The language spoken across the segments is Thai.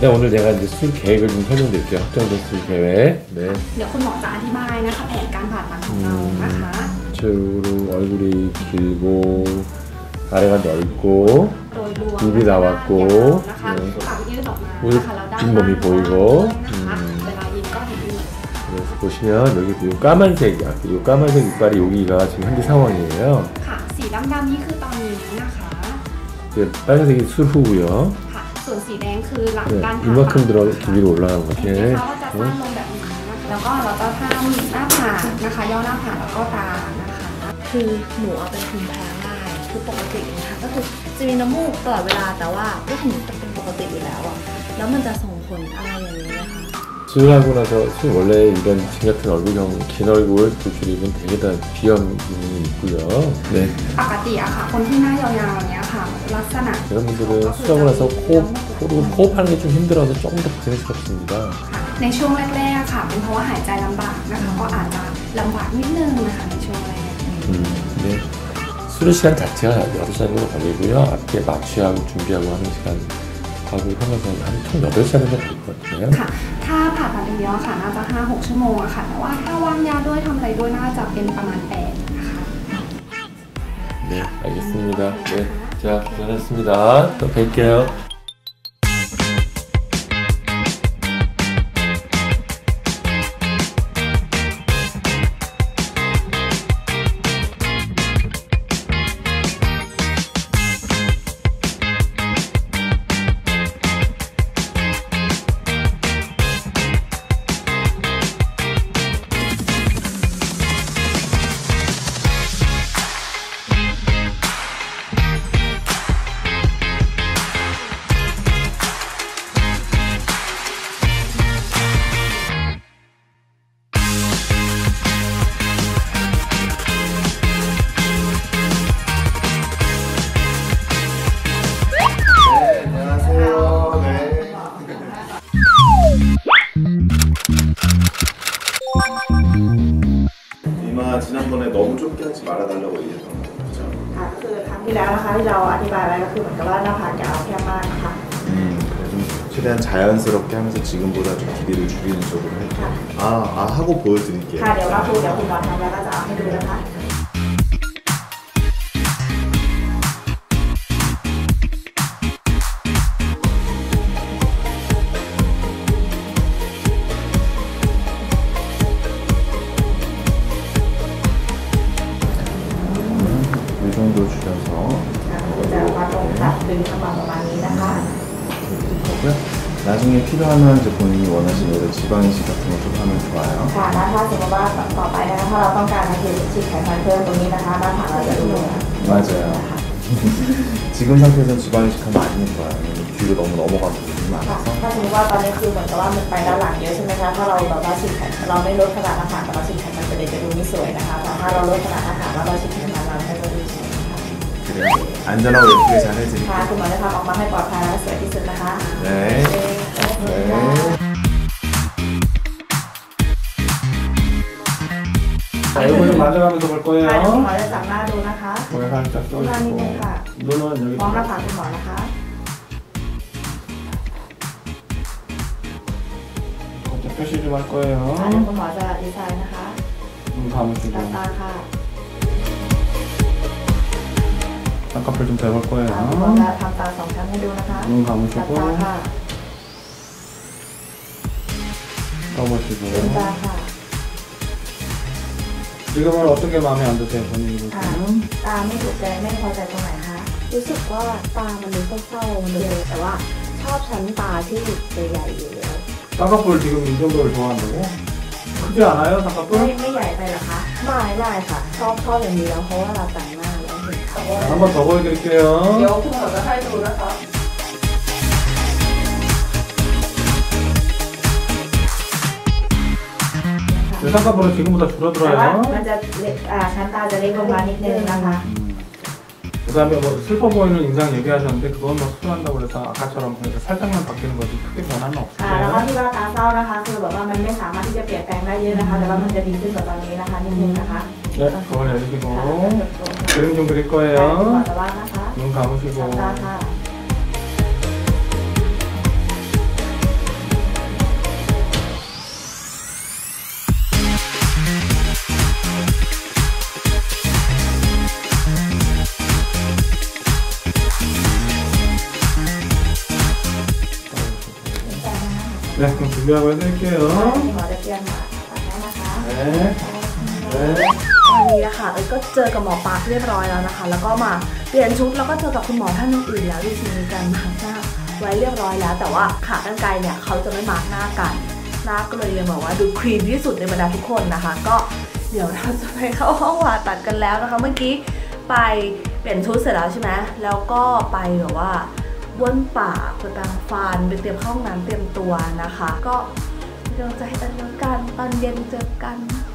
네, 오늘 내가 이제 술 계획을 좀 설명드릴게요. 확정된 술 계획. 네. เดี๋ยวคุณหมอจะอธิบายนะคะแผนการผ่าตัดของเรานะคะ 전체적으로 얼굴이 길고 아래가 넓고 โดยรวม รูปที่เราวาดโก้ นะคะ เออ ปากยืดออกมา อุ๊ย นะคะแล้วด้าน จิ้มบะหมี่โปรยโก้ นะคะ อืม เวลายิ้มก็เห็นอยู่ 그래서 보시면 여기 이 까만색 이 까만색 이빨이 여기가 지금 현재 상황이에요. ค่ะ สีดำๆนี่คือตอนนี้นะคะ 이제 빨간색이 술 후고요. ค่ะ ส่วนสีแดงคือหลัง 네, การผ่า 이만큼 ตัด 들어 이렇게 위로 올라가는 것 เห็น 같아. ไหมคะว่าจะสั้นลงแบบนี้นะคะแล้วก็เราจะทำหน้าผากนะคะ ย่อหน้าผากแล้วก็ตานะคะ คือหนูเอาเป็นภูมิแพ้ง่ายคือปกตินะคะก็คือจะมีน้ำมูกตลอดเวลาแต่ว่าก็คือหนูจะเป็นปกติอยู่แล้วอะแล้วมันจะส่งผลอะไรอย่างนี้นะคะ 수술하고 나서 술 원래 이런 진 같은 얼굴형 긴 얼굴 돌출입은 되게 다 비염 부분이 있고요. 네. ปกติอะค่ะ คนที่หน้ายาวๆเนี้ยค่ะ ลักษณะ 여러분들은 수술하고 나서 코, 코로 호흡하는 게 좀 힘들어서 조금 더 고생스럽습니다. ค่ะในช่วงแรกๆค่ะ เป็นเพราะว่าหายใจลำบากนะคะ ก็อาจจะลำบากนิดนึงนะคะในช่วงแรก 음, 네. 수술 시간 자체가 6시간 정도 걸리고요. 앞에 마취하고 준비하고 하는 시간 하고 하면서 한총 8시간 정도 걸릴 것 같아요. ค่ะ ถ้า ผ่าตัดอย่างเดียวค่ะ น่าจะ 5-6 ชั่วโมงอะค่ะ แต่ว่าถ้าวางยาด้วยทำอะไรด้วยน่าจะเป็นประมาณ8นะคะ 네, 알겠습니다. 네. 자, 고생했습니다. 또 뵐게요. 말아달라고 얘기했던 거 그죠? ค่ะก็คือครั้งที่แล้วนะคะที่เราอธิบายไว้ก็คือเหมือนกับว่าหน้าผากจะเอาแค่มากค่ะ 음, 그래 좀 최대한 자연스럽게 하면서 지금보다 좀 길이를 줄이는 쪽으로 할게요. 아, 아 하고 보여드릴게요. ค่ะเดี๋ยวเราพูดเดี๋ยวคุณหมอทำแล้วก็จะเอาให้ดูนะคะ วัดตรงค่ะดึงเข้ามาประมาณนี้นะคะ 드릴 거고요. 나중에 필요하면 이제 본인이 원하시는 여러 지방 이식 같은 거 좀 하면 좋아요. ค่ะแล้วถ้าสมมติว่าต่อไปนะคะถ้าเราต้องการนะคือฉีดไขมันเพิ่มตรงนี้นะคะหน้าผากเราจะดูนะคะ 맞아요. 지금 상태에서는 지방 이식하면 안 좋아요. 왜냐면 뒤로 너무 넘어가는 부분이 ค่ะ 많아서. ถ้าสมมติว่าตอนนี้คือเหมือนกับว่ามันไปด้านหลังเยอะใช่ไหมคะถ้าเราแบบว่าฉีดไขมันเราไม่ลดขนาดหน้าผากแต่เราฉีดไขมันไปเลยจะดูไม่สวยนะคะแต่ถ้าเราลดขนาดหน้าผากแล้วเราฉีดไขมันเราก็จะดูสวยนะคะ 그래요. 안전하고 예쁘게 잘 ค่ะ 해드릴게요. คุณหมอจะทำออกมาให้ปลอดภัยและสวยที่สุดนะคะ 네. เอ๊ะ 네. 자, 이거 좀 만져가면서 볼 ค่ะเดี๋ยว 거예요. คุณหมอจะจับหน้าดูนะคะ 고개 살짝 หน้านิดนึง 쏘시고 ค่ะ 눈은 여기 มองหน้าผากคุณหมอนะคะ 살짝 표시 좀 할 ค่ะเดี๋ยว 거예요. คุณหมอจะดีไซน์นะคะ 눈 감으시고 ตาตาค่ะ 쌍꺼풀 좀 대볼 ค่ะคุณหมอ 거예요. จะทำตาสองชั้นให้ดูนะคะ 눈 ตา 감으시고 ตาค่ะ 떠보시고 ลืมตาค่ะ 지금은 어떤 게 마음에 안 드세요, 본인이 볼 ค่ะ 때는? ตาไม่ถูกใจไม่พอใจตรงไหนคะ รู้สึกว่าตามันดูเศร้าๆมันดูเลยแต่ว่าชอบชั้นตาที่ใหญ่ๆอยู่แล้ว 쌍꺼풀 지금 이 정도를 좋아한다고? 크지 않아요, ไม่ 쌍꺼풀? ไม่ใหญ่ไปเหรอคะ ไม่ไม่ค่ะ ชอบชอบอย่างนี้แล้วเพราะว่าเราแต่ง 한번 더 보여드릴게요. เดี๋ยวคุณหมอจะให้ดูนะคะ 내 쌍꺼풀은 지금보다 แต่ว่า 줄어들어요. มันจะเล็กอ่าชั้นตาจะเล็กลงมานิดนึงนะคะ 그 다음에 뭐 슬퍼 보이는 인상 얘기하셨는데 그건 뭐 수술한다고 그래서 아까처럼 그냥 살짝만 바뀌는 거지 크게 변화는 อ่าแล้วก็ 없어요. ที่ว่าตาเศร้านะคะ คือแบบว่ามันไม่สามารถที่จะเปลี่ยนแปลงได้เยอะนะคะ แต่ว่ามันจะดีขึ้นกว่าตอนนี้นะคะนิดนึงนะคะ 네, 그걸 내리시고 ค่ะ 그림 좀 그릴 거예요. 눈 감으시고. 네, 그럼 준비하고 해드릴게요. 네. 네. 네. วันนี้นะคะเอ้ยก็เจอกับหมอปาร์คเรียบร้อยแล้วนะคะ แล้วก็มาเปลี่ยนชุดแล้วก็เจอกับคุณหมอท่านอื่นแล้วที่มีการมาร์กหน้าไว้เรียบร้อยแล้ว แต่ว่าขากรรไกรเนี่ยเขาจะไม่มาร์กหน้ากันหน้าก็เลยยังบอกว่าดูคลีนที่สุดในบรรดาทุกคนนะคะ ก็เดี๋ยวเราจะไปเข้าห้องผ่าตัดกันแล้วนะคะ เมื่อกี้ไปเปลี่ยนชุดเสร็จแล้วใช่ไหมแล้วก็ไปแบบว่าบ้วนปากไปแปรงฟันไปเตรียมเข้าห้องน้ำเตรียมตัวนะคะ ก็เดี๋ยวจะให้กันแล้วกันตอนเย็นเจอกันเดี๋ยว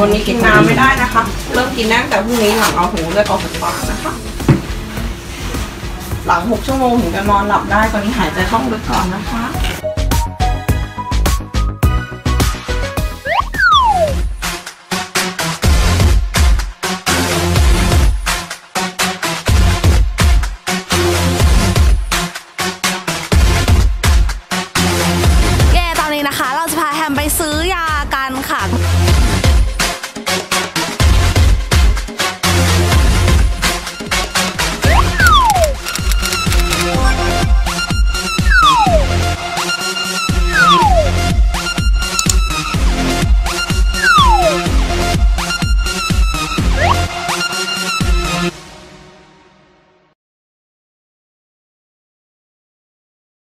วันนี้กินน้ำไม่ได้นะคะ เริ่มกินได้ตั้งแต่พรุ่งนี้หลังเอาหูเลือดออกจากปากนะคะ หลังหกชั่วโมงถึงจะนอนหลับได้ตอนนี้หายใจต้องลึกก่อนนะคะ